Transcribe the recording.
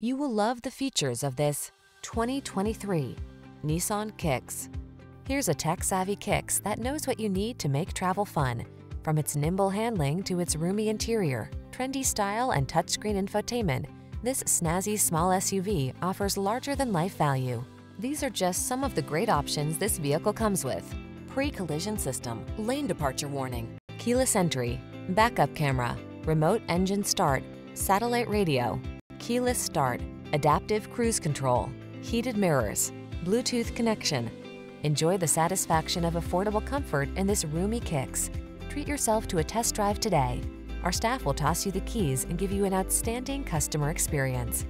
You will love the features of this 2023 Nissan Kicks. Here's a tech-savvy Kicks that knows what you need to make travel fun. From its nimble handling to its roomy interior, trendy style, and touchscreen infotainment, this snazzy small SUV offers larger-than-life value. These are just some of the great options this vehicle comes with. Pre-collision system, lane departure warning, keyless entry, backup camera, remote engine start, satellite radio, keyless start, adaptive cruise control, heated mirrors, Bluetooth connection. Enjoy the satisfaction of affordable comfort in this roomy Kicks. Treat yourself to a test drive today. Our staff will toss you the keys and give you an outstanding customer experience.